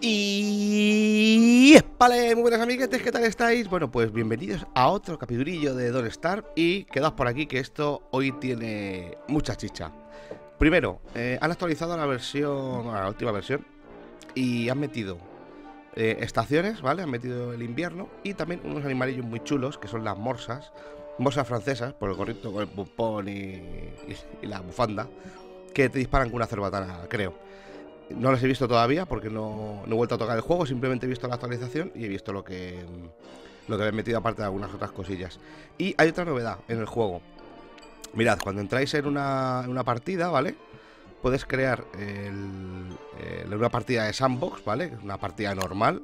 Y... Vale, muy buenas amiguetes, ¿qué tal estáis? Bueno, pues bienvenidos a otro capiturillo de Don't Star Y quedaos por aquí que esto hoy tiene mucha chicha Primero, eh, han actualizado la versión, la última versión Y han metido eh, estaciones, ¿vale? Han metido el invierno Y también unos animalillos muy chulos, que son las morsas Morsas francesas, por el gorrito con el pupón y, y la bufanda Que te disparan con una cerbatana, creo no las he visto todavía porque no, he vuelto a tocar el juego, simplemente he visto la actualización y he visto lo que, lo que he metido aparte de algunas otras cosillas. Y hay otra novedad en el juego. Mirad, cuando entráis en una, una partida, ¿vale? Puedes crear una partida de sandbox, ¿vale? Una partida normal.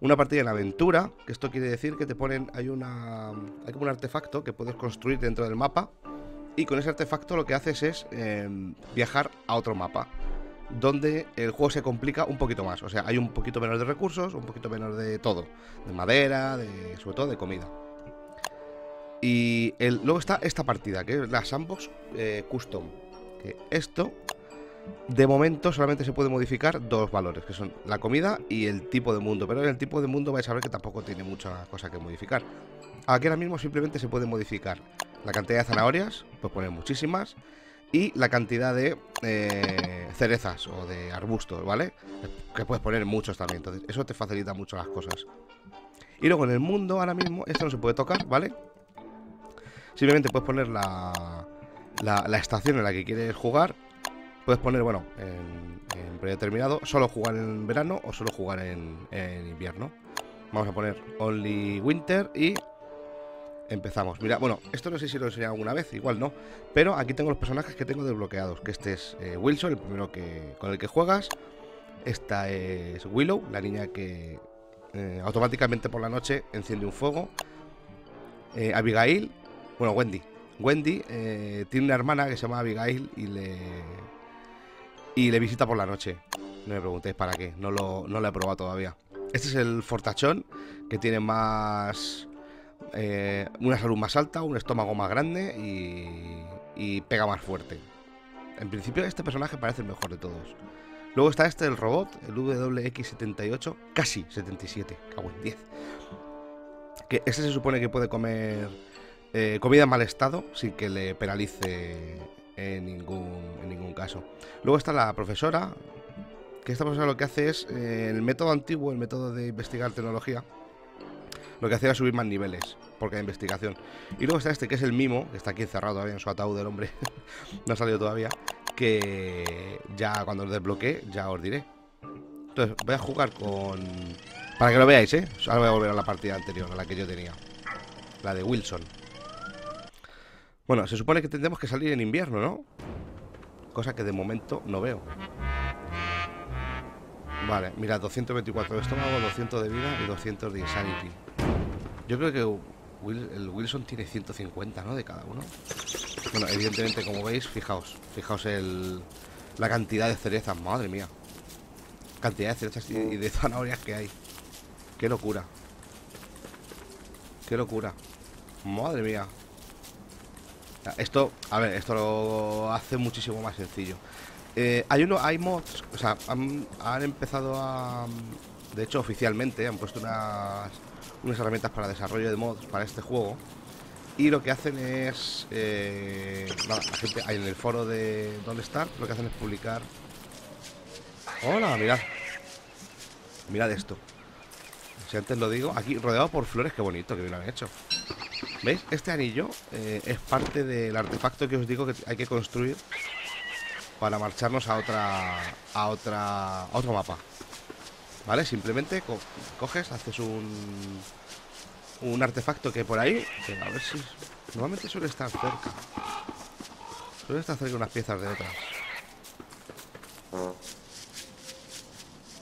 Una partida en aventura, que esto quiere decir que te ponen, hay una, hay como un artefacto que puedes construir dentro del mapa. Y con ese artefacto lo que haces es em, viajar a otro mapa donde el juego se complica un poquito más. O sea, hay un poquito menos de recursos, un poquito menos de todo. De madera, de, sobre todo de comida. Y luego está esta partida, que es la Sandbox eh, Custom. Que esto, de momento, solamente se puede modificar dos valores, que son la comida y el tipo de mundo. Pero en el tipo de mundo vais a ver que tampoco tiene mucha cosa que modificar. Aquí ahora mismo simplemente se puede modificar la cantidad de zanahorias, pues poner muchísimas y la cantidad de eh, cerezas o de arbustos, ¿vale? Que puedes poner muchos también, entonces eso te facilita mucho las cosas. Y luego en el mundo ahora mismo, esto no se puede tocar, ¿vale? Simplemente puedes poner la, la, estación en la que quieres jugar. Puedes poner, bueno, en, predeterminado, solo jugar en verano o solo jugar en invierno. Vamos a poner Only Winter y empezamos. Mira, bueno, esto no sé si lo he enseñado alguna vez, igual no. Pero aquí tengo los personajes que tengo desbloqueados. Que este es eh, Wilson, el primero que con el que juegas. Esta es Willow, la niña que eh, automáticamente por la noche enciende un fuego. Eh, Abigail, bueno, Wendy. Wendy tiene una hermana que se llama Abigail y le y le visita por la noche. No me preguntéis para qué, no lo, no lo he probado todavía. Este es el fortachón, que tiene más eh, una salud más alta, un estómago más grande y, pega más fuerte. En principio este personaje parece el mejor de todos. Luego está este, el robot, el WX78, casi 77, cago en 10. Que este se supone que puede comer eh, comida en mal estado sin que le penalice en ningún, en ningún caso. Luego está la profesora, que esta profesora lo que hace es eh, el método antiguo, el método de investigar tecnología, lo que hacía era subir más niveles, porque hay investigación. Y luego está este, que es el mimo, que está aquí encerrado todavía en su ataúd del hombre, no ha salido todavía, que ya cuando lo desbloquee, ya os diré. Entonces, voy a jugar con... Para que lo veáis, ¿eh? Ahora voy a volver a la partida anterior, a la que yo tenía. La de Wilson. Bueno, se supone que tendremos que salir en invierno, ¿no? Cosa que de momento no veo. Vale, mira, 224 de estómago, 200 de vida y 200 de insanity. Yo creo que el Wilson tiene 150, ¿no? De cada uno. Bueno, evidentemente, como veis, fijaos, fijaos el, la cantidad de cerezas, madre mía. Cantidad de cerezas y de zanahorias que hay. Qué locura. Qué locura. Madre mía. Esto, a ver, esto lo hace muchísimo más sencillo. Eh, hay uno, hay mods, o sea, han, han empezado a, de hecho, oficialmente han puesto unas unas herramientas para desarrollo de mods para este juego. Y lo que hacen es. Eh, la gente en el foro de Don't Start lo que hacen es publicar. Hola, mirad. Mirad esto. Si antes lo digo, aquí rodeado por flores, qué bonito que bien lo han hecho. ¿Veis? Este anillo eh, es parte del artefacto que os digo que hay que construir para marcharnos a otra. a otra. a otro mapa. ¿Vale? Simplemente coges, haces un, un artefacto que por ahí, a ver si... Normalmente suele estar cerca. Suele estar cerca unas piezas de otras.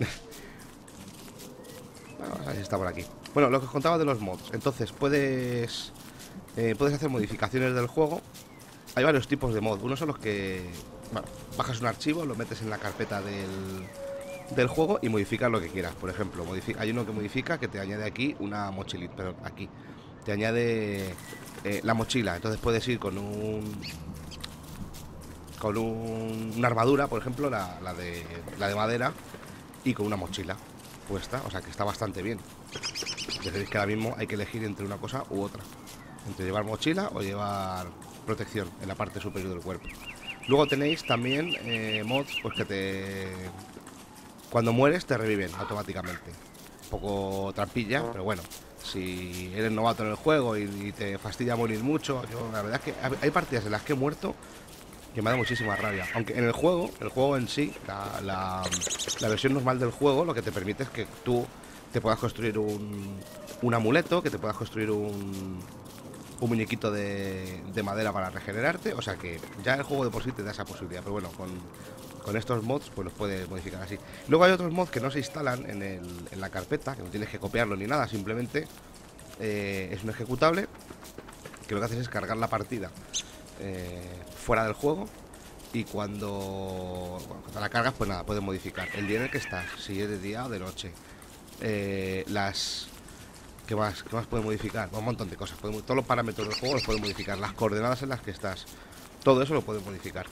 bueno, ahí está por aquí. Bueno, lo que os contaba de los mods. Entonces, puedes... Eh, puedes hacer modificaciones del juego. Hay varios tipos de mod. Unos son los que... Bueno, bajas un archivo, lo metes en la carpeta del del juego y modificas lo que quieras. Por ejemplo, hay uno que modifica que te añade aquí una mochilita, pero aquí te añade eh, la mochila. Entonces puedes ir con un con un, una armadura, por ejemplo, la, de, la de madera y con una mochila. puesta, o sea que está bastante bien. Decís que ahora mismo hay que elegir entre una cosa u otra. Entre llevar mochila o llevar protección en la parte superior del cuerpo. Luego tenéis también eh, mods pues que te... Cuando mueres te reviven automáticamente. Un poco trampilla, pero bueno. Si eres novato en el juego y, te fastidia morir mucho, yo la verdad es que hay partidas en las que he muerto que me da muchísima rabia. Aunque en el juego, el juego en sí, la, versión normal del juego, lo que te permite es que tú te puedas construir un, un amuleto, que te puedas construir un, un muñequito de, de, madera para regenerarte. O sea que ya el juego de por sí te da esa posibilidad. Pero bueno, con, con estos mods pues los puedes modificar así. Luego hay otros mods que no se instalan en, el, en la carpeta, que no tienes que copiarlo ni nada, simplemente eh, es un ejecutable que lo que haces es cargar la partida eh, fuera del juego y cuando, la cargas, pues nada, puedes modificar el día en el que estás, si es de día o de noche. Eh, las. ¿Qué más? ¿Qué más puedes modificar? Un montón de cosas. todos los parámetros del juego los puedes modificar. Las coordenadas en las que estás. Todo eso lo puedes modificar.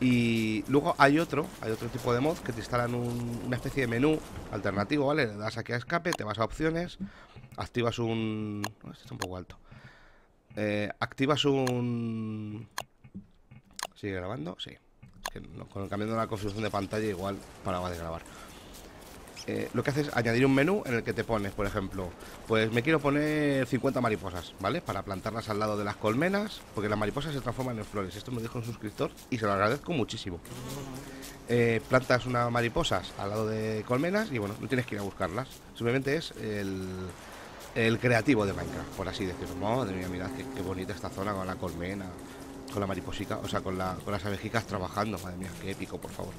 Y luego hay otro, hay otro tipo de mod que te instalan una especie de menú alternativo, ¿vale? Le das aquí a escape, te vas a opciones, activas un. Este está un poco alto. Eh, activas un... ¿Sigue grabando? Sí. Es con el cambiando la configuración de pantalla igual paraba de grabar. Eh, lo que haces es añadir un menú en el que te pones, por ejemplo, pues me quiero poner 50 mariposas, ¿vale? Para plantarlas al lado de las colmenas, porque las mariposas se transforman en flores. Esto me dijo un suscriptor y se lo agradezco muchísimo. Eh, plantas unas mariposas al lado de colmenas y bueno, no tienes que ir a buscarlas. Simplemente es el, el creativo de Minecraft, por así decirlo. Madre mía, mirad qué, bonita esta zona con la colmena, con la mariposica, o sea, con, la, con las abejicas trabajando. Madre mía, qué épico, por favor.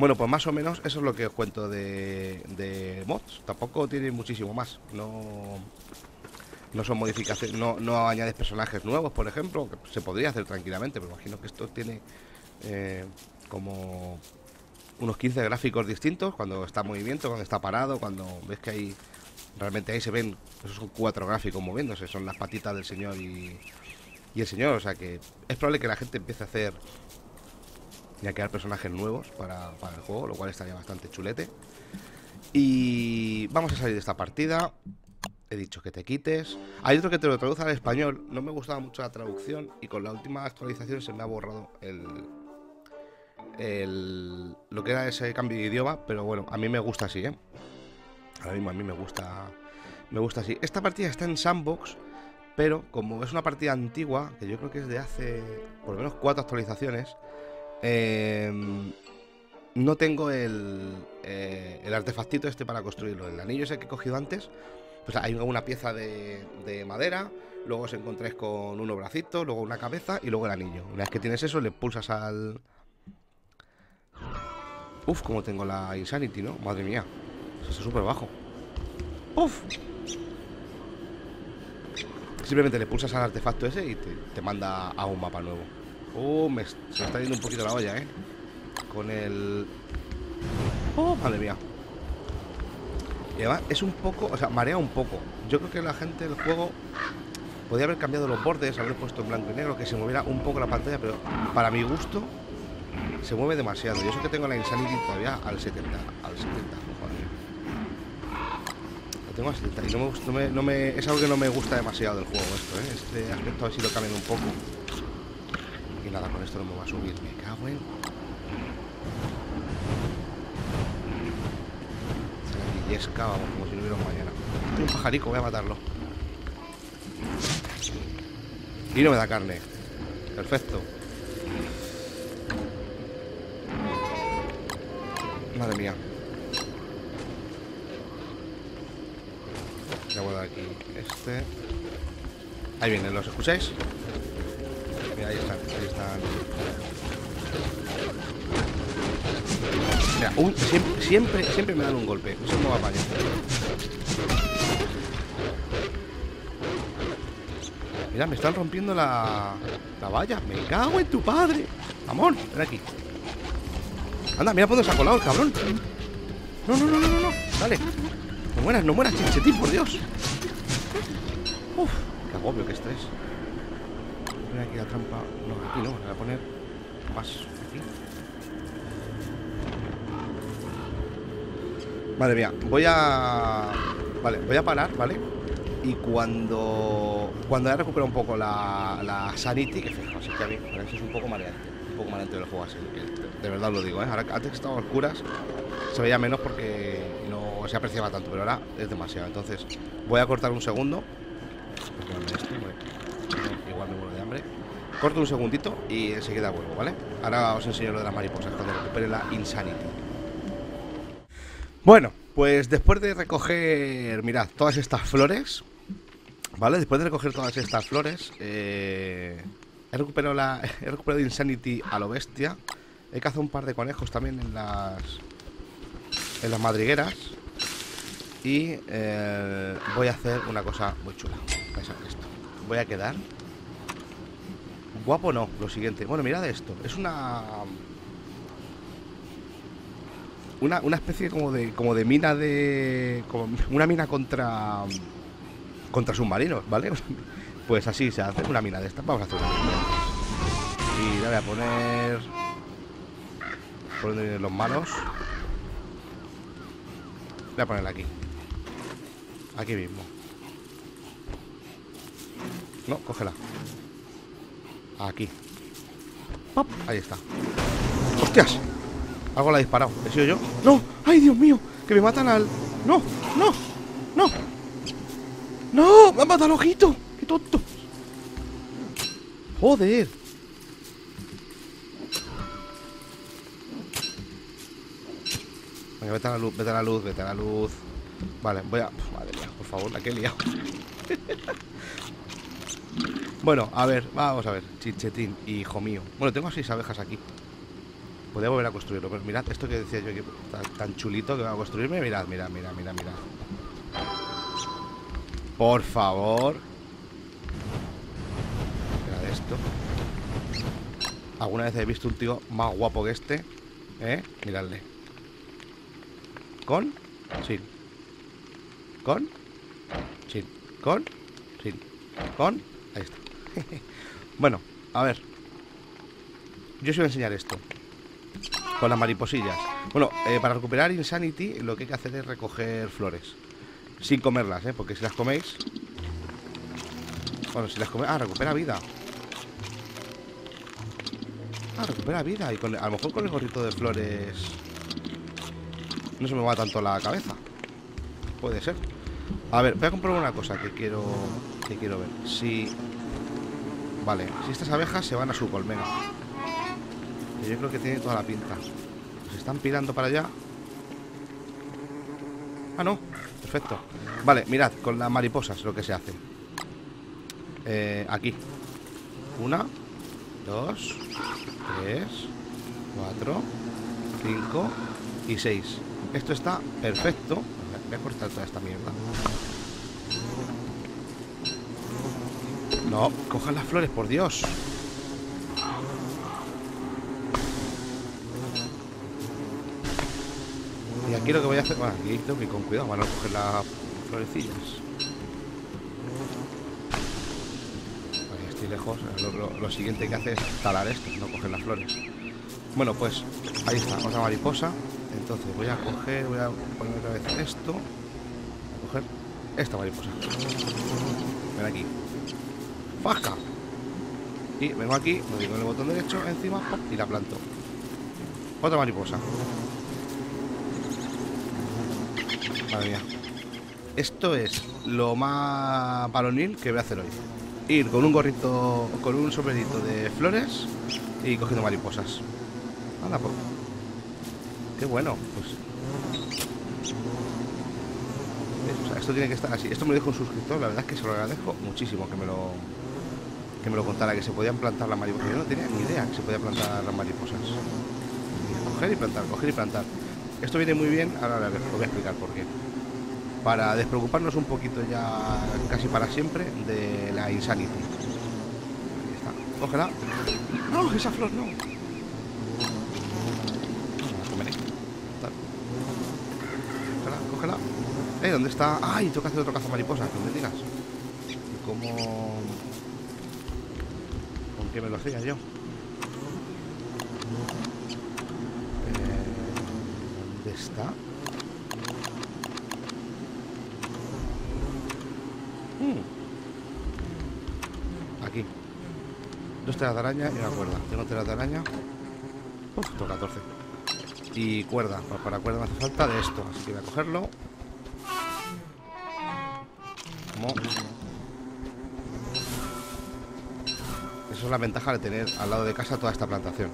Bueno, pues más o menos eso es lo que os cuento de, mods. Tampoco tiene muchísimo más. No, no son modificaciones, no, no añades personajes nuevos, por ejemplo, que se podría hacer tranquilamente, pero imagino que esto tiene eh, como unos 15 gráficos distintos, cuando está en movimiento, cuando está parado, cuando ves que hay Realmente ahí se ven, esos cuatro gráficos moviéndose, son las patitas del señor y, y el señor. O sea que es probable que la gente empiece a hacer y a crear personajes nuevos para, para el juego, lo cual estaría bastante chulete. Y vamos a salir de esta partida. He dicho que te quites. Hay otro que te lo traduce al español. No me gustaba mucho la traducción y con la última actualización se me ha borrado el, el, lo que era ese cambio de idioma. Pero bueno, a mí me gusta así, ¿eh? Ahora mismo a mí me gusta, me gusta así. Esta partida está en sandbox, pero como es una partida antigua, que yo creo que es de hace por lo menos cuatro actualizaciones, em, no tengo el, eh, el artefactito este para construirlo. El anillo ese que he cogido antes, pues hay una pieza de, de madera, luego os encontréis con unos bracitos, luego una cabeza y luego el anillo. Una vez que tienes eso, le pulsas al... Uf, como tengo la Insanity, ¿no? Madre mía. Está súper bajo. ¡Uf! Simplemente le pulsas al artefacto ese y te, manda a un mapa nuevo. ¡Oh! Me, se está yendo un poquito la olla, ¿eh? Con el... ¡Oh! Madre mía. Y además es un poco... O sea, marea un poco. Yo creo que la gente del juego... Podría haber cambiado los bordes, haber puesto en blanco y negro, que se moviera un poco la pantalla, pero para mi gusto se mueve demasiado. Yo sé que tengo la Insanity todavía al 70, al 70, tengo no me, no me, es algo que no me gusta demasiado del juego esto, ¿eh? Este aspecto a ver si lo cambian un poco. Nada, con esto no me va a subir. Me cago en... Se la como si no hubiera mañana. Hay un pajarico, voy a matarlo. Y no me da carne. Perfecto. Madre mía. Voy a dar aquí este. Ahí vienen, ¿los escucháis? Ahí están, ahí están. Mira, siempre, siempre, me dan un golpe. Eso no va a apaño. Mira, me están rompiendo la, la valla. Me cago en tu padre. Amor, ven aquí. Anda, mira por dónde colado el cabrón. No, no, no, no, no, no. Dale. No mueras, no mueras, chinchetín, por Dios. Uf, qué agobio, qué estrés. A poner aquí la trampa. No, aquí no, voy a poner más aquí. Madre mía, voy a... Vale, voy a parar, ¿vale? Y cuando... Cuando he recuperado un poco la, la Sanity, que fijaos, es que a eso es un poco mareante. Un poco mareante del juego así. de verdad lo digo, ¿eh? Ahora, antes que estaba oscuras se veía menos porque no se apreciaba tanto, pero ahora es demasiado. Entonces, voy a cortar un segundo. igual me muero de hambre. Corto un segundito y enseguida vuelvo, ¿vale? Ahora os enseño lo de las mariposas cuando recupere la Insanity. Bueno, pues después de recoger, mirad, todas estas flores, ¿vale? Después de recoger todas estas flores, eh, he, recuperado la, he recuperado Insanity a lo bestia. He cazado un par de conejos también en las en las madrigueras y eh, voy a hacer una cosa muy chula. Voy a quedar guapo no, lo siguiente. Bueno, mirad esto. Es una una, una especie como de como de mina de como una mina contra contra submarinos, ¿vale? Pues así se hace una mina de esta. Vamos a hacer una mina. Y la voy a poner poner los manos. Voy a ponerla aquí. Aquí mismo. No, cógela. Aquí. ¡Pop! Ahí está. ¡Hostias! Algo la ha disparado. ¿He sido yo? ¡No! ¡Ay, Dios mío! ¡Que me matan al... ¡No! ¡No! ¡No! ¡No! ¡Me han matado al ojito! ¡Qué tonto! ¡Joder! Venga, vete a la luz, vete a la luz, vete a la luz Vale, voy a... Madre mía, por favor, la que he liado Bueno, a ver, vamos a ver Chichetín, hijo mío Bueno, tengo seis abejas aquí Podría volver a construirlo, pero mirad, esto que decía yo que está tan chulito que va a construirme, mirad, mirad, mirad, mirad, mirad. Por favor. Mirad esto. ¿Alguna vez he visto un tío más guapo que este? ¿Eh? Miradle. ¿Con? Sí. ¿Con? Sí. ¿Con? Sí. ¿Con? Ahí está. bueno, a ver. Yo os voy a enseñar esto con las mariposillas. Bueno, eh, para recuperar Insanity lo que hay que hacer es recoger flores. Sin comerlas, ¿eh? Porque si las coméis... Bueno, si las coméis... Ah, recupera vida. Ah, recupera vida. Y con, a lo mejor con el gorrito de flores... No se me va tanto la cabeza. Puede ser. A ver, voy a comprobar una cosa que quiero... Que quiero ver. Si... Vale, si estas abejas se van a su colmena yo creo que tiene toda la pinta. Se están pirando para allá. Ah, no. Perfecto. Vale, mirad, con las mariposas lo que se hace. Eh, aquí. Una, dos, tres, cuatro, cinco y seis. Esto está perfecto. Voy a cortar toda esta mierda. No, cojan las flores, por Dios. Y aquí lo que voy a hacer... Bueno, aquí tengo que con cuidado para no coger las florecillas. estoy lejos. Lo, siguiente que hace es talar esto, no coger las flores. Bueno, pues ahí está, otra mariposa. Entonces voy a coger, voy a poner otra vez esto. Voy a coger esta mariposa. Ven aquí. ¡Fasca! Y vengo aquí, me doy con el botón derecho encima y la planto. Otra mariposa. Madre mía. Esto es lo más balonil que voy a hacer hoy. Ir con un gorrito, con un sombrerito de flores y cogiendo mariposas. Anda, pues. Qué bueno, pues. esto tiene que estar así. Esto me lo dijo un suscriptor, la verdad es que se lo agradezco muchísimo que me lo que me lo contara, que se podían plantar las mariposas. Yo no tenía ni idea que se podía plantar las mariposas. Coger y plantar, coger y plantar. Esto viene muy bien, ahora os voy a explicar por qué. Para despreocuparnos un poquito ya casi para siempre de la Insanity. Ahí está. Cógela. No, esa flor no. Cógela, cógela. Eh, ¿dónde está? ¡Ay! Tengo que hacer otro caza mariposa, no me digas. ¿Cómo...? que me lo hacía yo. Eh, ¿Dónde está? Hmm. Aquí. Dos telas de araña y una cuerda. Tengo telas de araña. Uf, tengo 14. Y cuerda. Pues para cuerda me hace falta de esto. Así que voy a cogerlo. Como Eso es la ventaja de tener al lado de casa toda esta plantación.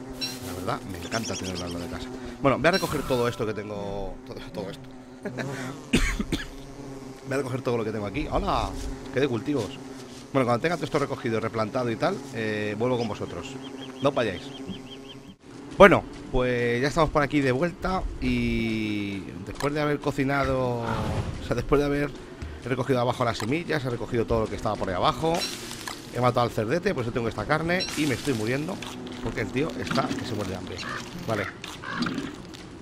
La verdad, me encanta tenerlo al lado de casa. Bueno, voy a recoger todo esto que tengo. Todo, todo esto. voy a recoger todo lo que tengo aquí. ¡Hola! ¡Qué de cultivos! Bueno, cuando tenga todo esto recogido, replantado y tal, eh, vuelvo con vosotros. No vayáis. Bueno, pues ya estamos por aquí de vuelta y después de haber cocinado, o sea, después de haber recogido abajo las semillas, he recogido todo lo que estaba por ahí abajo, he matado al cerdete, por eso tengo esta carne y me estoy muriendo porque el tío está que se muere de hambre. Vale,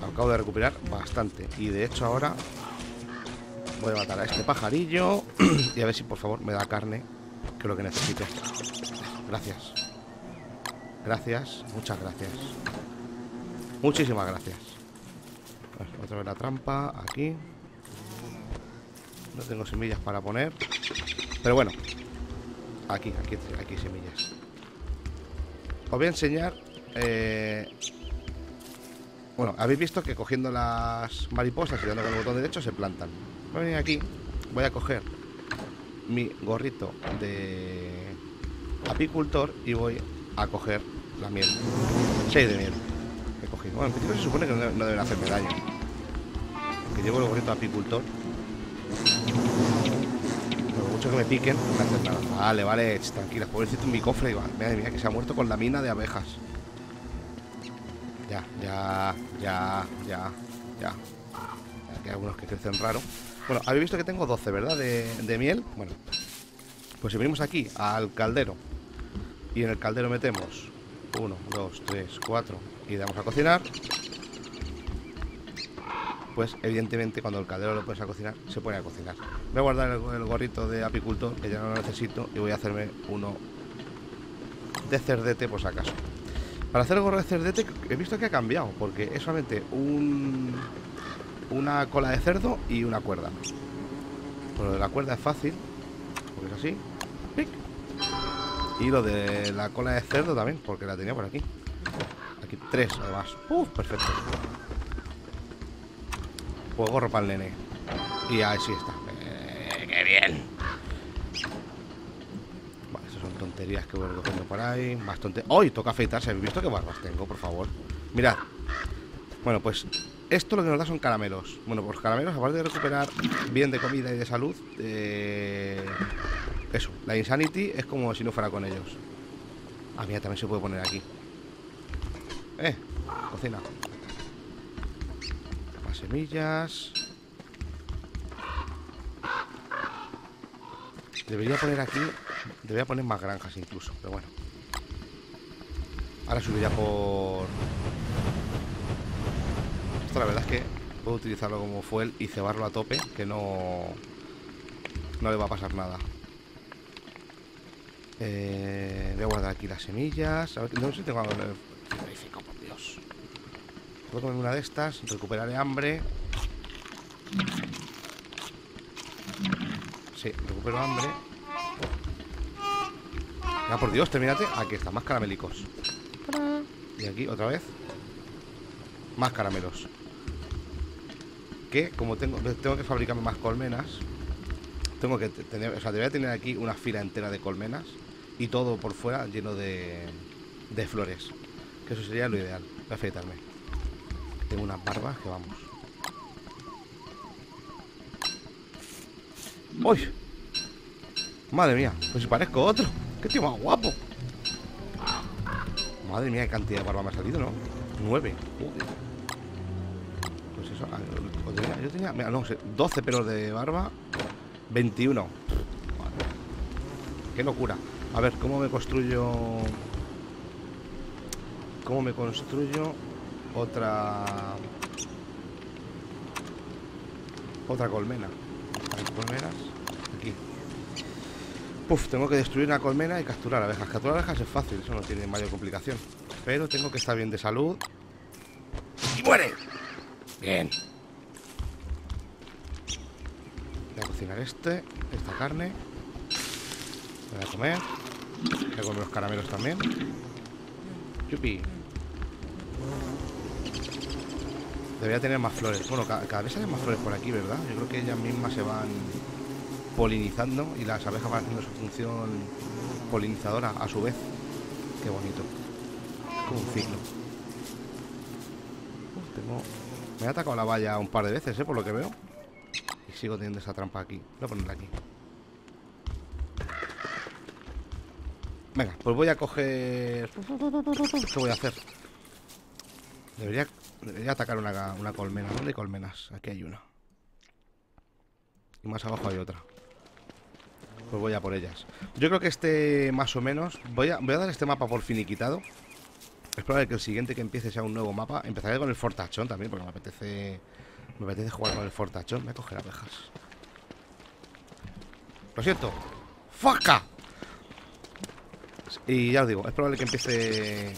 acabo de recuperar bastante y de hecho ahora voy a matar a este pajarillo y a ver si por favor me da carne, que es lo que necesito. Gracias. Gracias, muchas gracias. Muchísimas gracias. Pues, otra vez la trampa, aquí. No tengo semillas para poner. Pero bueno. Aquí, aquí, aquí semillas. Os voy a enseñar... Eh... Bueno, habéis visto que cogiendo las mariposas y dando con el botón derecho se plantan. Voy a venir aquí, voy a coger mi gorrito de apicultor y voy a coger la miel. 6 de miel. He cogido. Bueno, en principio se supone que no, deben hacerme daño. Que llevo el gorrito de apicultor. Mucho que me piquen, no. Vale, vale, tranquila. Pobrecito en mi cofre. Va. Madre mía, que se ha muerto con la mina de abejas. Ya, ya, ya, ya, ya. Aquí hay algunos que crecen raro. Bueno, habéis visto que tengo 12, ¿verdad? De, de miel. Bueno, pues si venimos aquí al caldero y en el caldero metemos 1, 2, 3, 4 y damos a cocinar, pues evidentemente cuando el caldero lo pones a cocinar, se pone a cocinar. Voy a guardar el, gorrito de apicultor, que ya no lo necesito, y voy a hacerme uno de cerdete por si acaso. Para hacer el gorro de cerdete he visto que ha cambiado, porque es solamente un, una cola de cerdo y una cuerda. Pero lo de la cuerda es fácil, porque es así. Y lo de la cola de cerdo también, porque la tenía por aquí. Aquí tres, además. ¡Uf! Perfecto. Pues gorro para el nene. Y ahí sí está. Eh, ¡Qué bien! Vale, esas son tonterías que voy recogiendo por ahí. Más tonterías. ¡Hoy! Toca afeitarse. ¿Habéis visto qué barbas tengo, por favor? Mirad. Bueno, pues esto lo que nos da son caramelos. Bueno, pues caramelos, aparte de recuperar bien de comida y de salud, eh, eso, la Insanity es como si no fuera con ellos. Ah, mira, también se puede poner aquí. Eh, cocina. Semillas. Debería poner aquí, debería poner más granjas incluso, pero bueno. Ahora subiría por... Esto la verdad es que puedo utilizarlo como fuel y cebarlo a tope, que no... No le va a pasar nada. Eh, voy a guardar aquí las semillas. A ver, no sé si tengo algo Dios. Puedo comer una de estas, recuperaré hambre. Sí, recupero hambre. Ya por Dios, termínate. Aquí está, más caramelicos. Y aquí otra vez. Más caramelos. Que como tengo, tengo que fabricarme más colmenas. Tengo que tener, o sea, debería tener aquí una fila entera de colmenas y todo por fuera lleno de, de flores. Que eso sería lo ideal. Voy a afeitarme. Tengo unas barbas que vamos. ¡Uy! Madre mía, pues si parezco otro. ¡Qué tío más guapo! Madre mía, qué cantidad de barba me ha salido, ¿no? Nueve. Pues eso, yo tenía, mira, no sé, 12 pelos de barba, 21. Madre. Qué locura. A ver, ¿cómo me construyo? ¿Cómo me construyo otra otra colmena? Hay colmenas aquí. Puf, tengo que destruir una colmena y capturar abejas. Capturar abejas es fácil, eso no tiene mayor complicación. Pero tengo que estar bien de salud. ¡Y muere! Bien. Voy a cocinar este, esta carne. Voy a comer. Voy a comer los caramelos también. Yupi. Debería tener más flores. Bueno, cada, vez hay más flores por aquí, ¿verdad? Yo creo que ellas mismas se van polinizando y las abejas van haciendo su función polinizadora a su vez. Qué bonito. Como un ciclo. Me ha atacado la valla un par de veces, ¿eh? Por lo que veo. Y sigo teniendo esa trampa aquí. Voy a ponerla aquí. Venga, pues voy a coger... ¿Qué voy a hacer? Debería, debería atacar una, una colmena. ¿Dónde hay colmenas? Aquí hay una. Y más abajo hay otra. Pues voy a por ellas. Yo creo que este, más o menos... Voy a, voy a dar este mapa por finiquitado. Es probable que el siguiente que empiece sea un nuevo mapa. Empezaré con el Fortachón también, porque me apetece... Me apetece jugar con el Fortachón. Voy a coger abejas. Lo siento. ¡Faca! Y ya os digo, es probable que empiece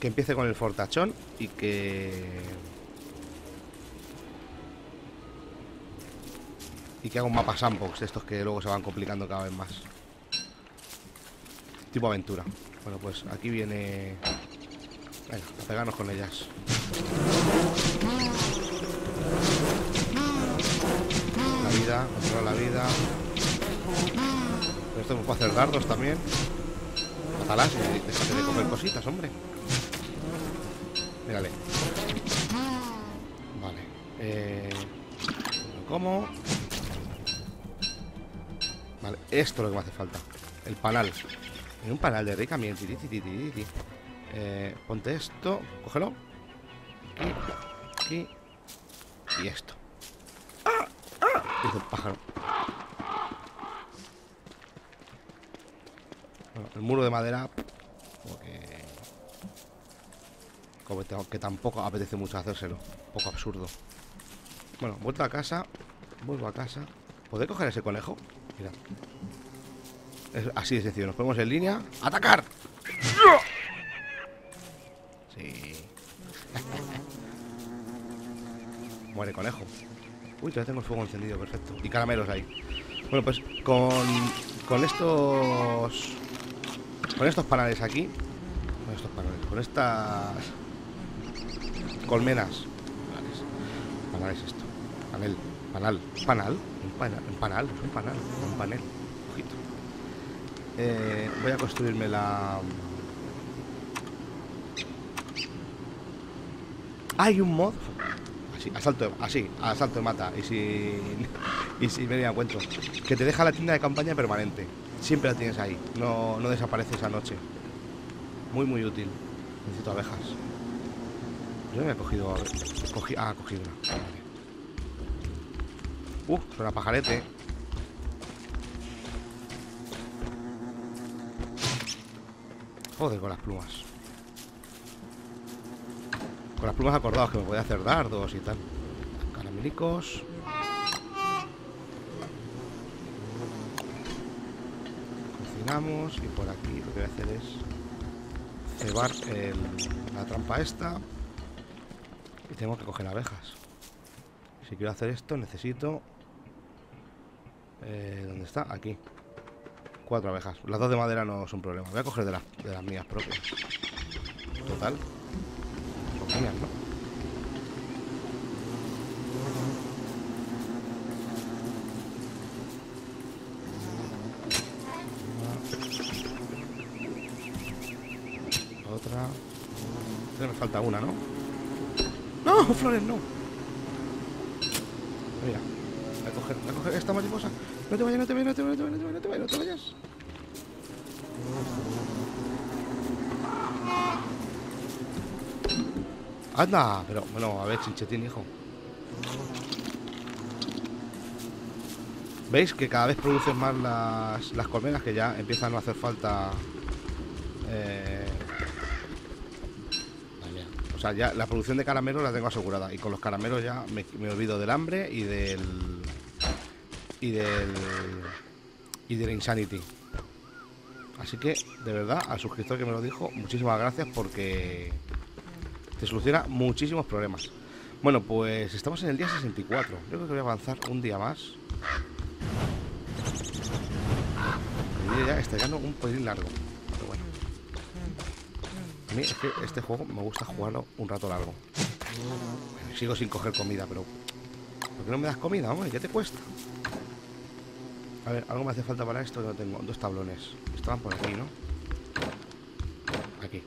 que empiece con el fortachón y que y que haga un mapa sandbox estos que luego se van complicando cada vez más. Tipo aventura. Bueno, pues aquí viene Venga, a pegarnos con ellas. La vida, controla la vida. esto me puede hacer dardos también. Matalas y déjate de comer cositas, hombre. Mírale. Vale. Eh, ¿Cómo? Vale, esto es lo que me hace falta. El panal. Un panal de rica miel. Eh, ponte esto. Cógelo. Aquí. Aquí. Y esto. ¡Ah! Dice pájaro. el muro de madera que tampoco apetece mucho hacérselo. Un poco absurdo. Bueno, vuelta a casa. Vuelvo a casa. ¿Podré coger ese conejo? Mira. Es así de sencillo. Nos ponemos en línea. ¡Atacar! Sí. Muere conejo. Uy, todavía tengo el fuego encendido, perfecto. Y caramelos ahí. Bueno, pues con, con estos con estos panales aquí Con estos panales Con estas Colmenas. Panales Panales esto. Panel. Panal. Panal. Un panal Un panal un panal Un panel. Ojito. Eh, Voy a construirme la Hay un mod Así, asalto, así, asalto de mata. Y si, y si me a cuento. Que te deja la tienda de campaña permanente. Siempre la tienes ahí, no, no desaparece esa noche. Muy, muy útil. Necesito abejas. Yo me he cogido... Cogí, ah, cogido una. Vale. Uh, suena pajarete. Joder, con las plumas. Con las plumas acordados que me podía hacer dardos y tal. Caramelicos. y por aquí lo que voy a hacer es cebar la trampa esta y tengo que coger abejas. Si quiero hacer esto necesito... Eh, ¿Dónde está? Aquí. Cuatro abejas. Las dos de madera no son problema. Voy a coger de, de las mías propias. Total. Son mías, ¿no? me falta una, ¿no? ¡No! ¡Flores, no! Mira, voy a coger, voy a coger esta mariposa. No te vayas, no te vayas, no te vayas, no te vayas, no te vayas, no te vayas. Anda, pero bueno, a ver, chinchetín, hijo. ¿Veis que cada vez producen más las, las colmenas que ya empiezan a hacer falta eh, o sea, ya la producción de caramelos la tengo asegurada. Y con los caramelos ya me, olvido del hambre y del. Y del. Y del Insanity. Así que, de verdad, al suscriptor que me lo dijo, muchísimas gracias porque te soluciona muchísimos problemas. Bueno, pues estamos en el día 64. Yo creo que voy a avanzar un día más. pillé ya este gano un pelín largo. Mí es que este juego me gusta jugarlo un rato largo. Sigo sin coger comida, pero... ¿Por qué no me das comida, hombre? ¿Qué te cuesta? A ver, algo me hace falta para esto no tengo. Dos tablones. Estaban por aquí, ¿no? Aquí.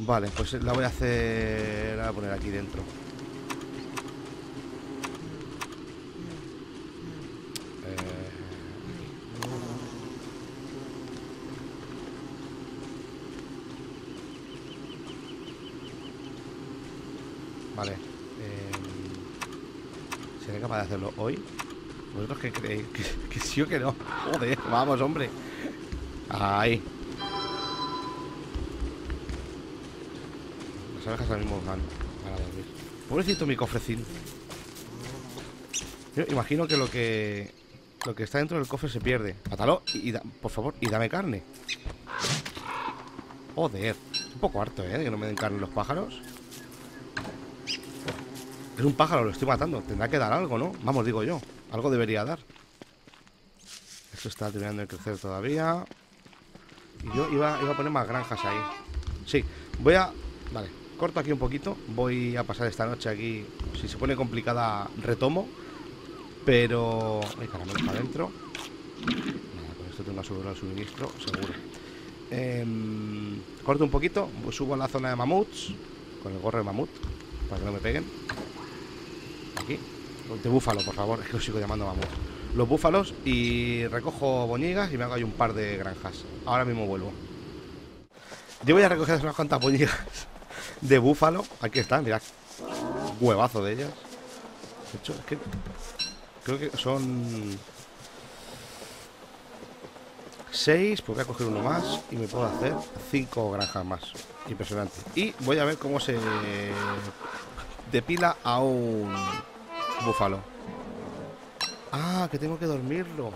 Vale, pues la voy a hacer... La voy a poner aquí dentro. Vale. Eh, ¿Seré capaz de hacerlo hoy? ¿Vosotros qué creéis? ¿Que, sí o que no? Joder, vamos, hombre. Ahí. Las abejas ahora mismo van a dormir. Pobrecito mi cofrecín. Imagino que lo que lo que está dentro del cofre se pierde. Pátalo y, por favor, y dame carne. Joder. Un poco harto, ¿eh? Que no me den carne los pájaros. Es un pájaro, lo estoy matando. Tendrá que dar algo, ¿no? Vamos, digo yo. Algo debería dar. Esto está terminando de crecer todavía. Y yo iba, iba a poner más granjas ahí. Sí, voy a... Vale, corto aquí un poquito. Voy a pasar esta noche aquí. Si se pone complicada, retomo. Pero... Caramelos para adentro. Nada, con esto tengo asegurado el suministro, seguro. Em, corto un poquito. Subo a la zona de mamuts. Con el gorro de mamut. Para que no me peguen aquí. De búfalo, por favor, es que lo sigo llamando vamos. Los búfalos y recojo boñigas y me hago ahí un par de granjas. Ahora mismo vuelvo. Yo voy a recoger unas cuantas boñigas de búfalo. Aquí están, mirad. Huevazo de ellas. De hecho, es que creo que son seis, pues voy a coger uno más y me puedo hacer cinco granjas más. Impresionante. Y voy a ver cómo se depila a un búfalo. Ah, que tengo que dormirlo.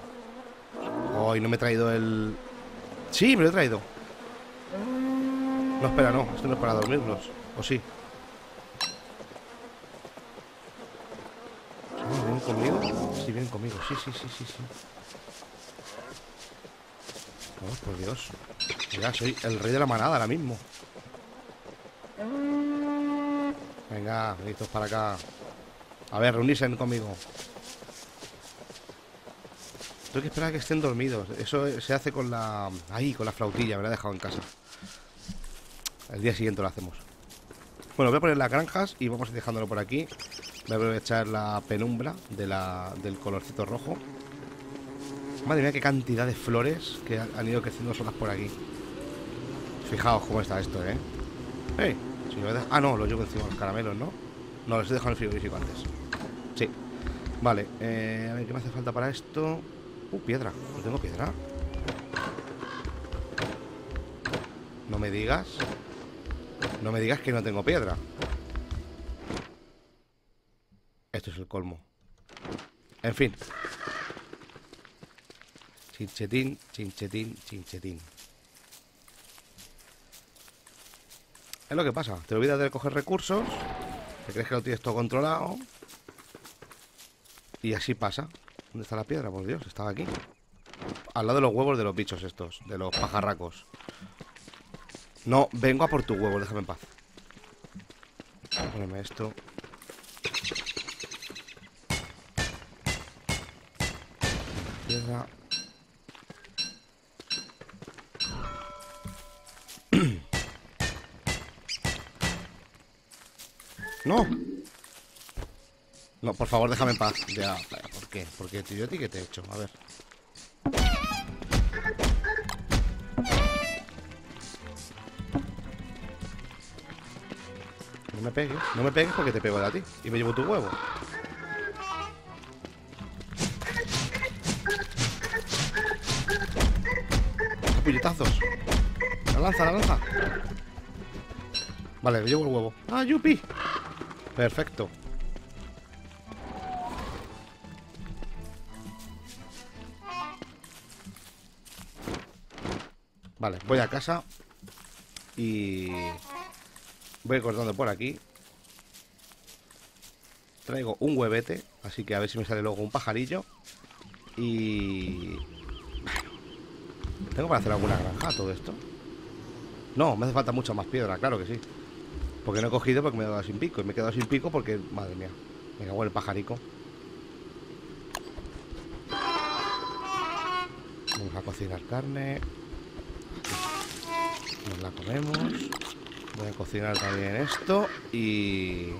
Hoy no me he traído el... Sí, me lo he traído. No, espera, no. Esto no es para dormirlos. ¿O sí? ¿Vienen conmigo? Sí, vienen conmigo. Sí, sí, sí, sí, sí. Oh, por Dios. Mira, soy el rey de la manada ahora mismo. Venga, listos para acá. A ver, reunirse conmigo. Tengo que esperar a que estén dormidos. Eso se hace con la... Ahí, con la flautilla. Me la he dejado en casa. El día siguiente lo hacemos. Bueno, voy a poner las granjas y vamos a ir dejándolo por aquí. Voy a aprovechar la penumbra del colorcito rojo. Madre mía, qué cantidad de flores que han ido creciendo solas por aquí. Fijaos cómo está esto, ¿eh? ¡Eh! Ah, no, los llevo encima los caramelos, ¿no? No, los he dejado en el frigorífico antes Sí Vale, eh, a ver, ¿qué me hace falta para esto? Uh, piedra, ¿no tengo piedra? No me digas No me digas que no tengo piedra Esto es el colmo En fin Chinchetín, chinchetín, chinchetín Es lo que pasa. Te olvidas de coger recursos. Te crees que lo tienes todo controlado. Y así pasa. ¿Dónde está la piedra? Por Dios, estaba aquí. Al lado de los huevos de los bichos estos. De los pajarracos. No, vengo a por tu huevo, déjame en paz. Poneme esto. Piedra. No. No, por favor, déjame en paz. Ya, ¿por qué? Porque tío, ¿a ti qué te he hecho? A ver. No me pegues, no me pegues porque te pego a ti y me llevo tu huevo. A puñetazos. La lanza, la lanza. Vale, me llevo el huevo. ¡Ah, yupi! Perfecto. Vale, voy a casa y voy cortando por aquí. Traigo un huevete, así que a ver si me sale luego un pajarillo. Y... Bueno. ¿Tengo para hacer alguna granja todo esto? No, me hace falta mucha más piedra, claro que sí. Porque no he cogido porque me he quedado sin pico. Y me he quedado sin pico porque, madre mía, me cago en el pajarico. Vamos a cocinar carne. Nos la comemos. Voy a cocinar también esto. Y...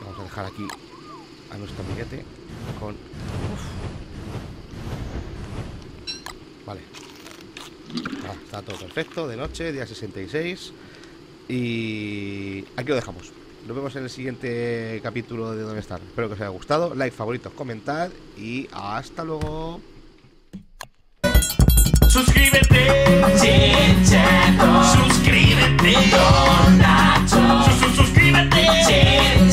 Vamos a dejar aquí a nuestro amiguete con... Vale. Ah, está todo perfecto, de noche, día 66. Y aquí lo dejamos. Nos vemos en el siguiente capítulo de Dónde Estar. Espero que os haya gustado. Like, favoritos, comentad y hasta luego. Suscríbete, Chincheto. Suscríbete, Don Nacho. Sus- sus- Suscríbete, Chincheto.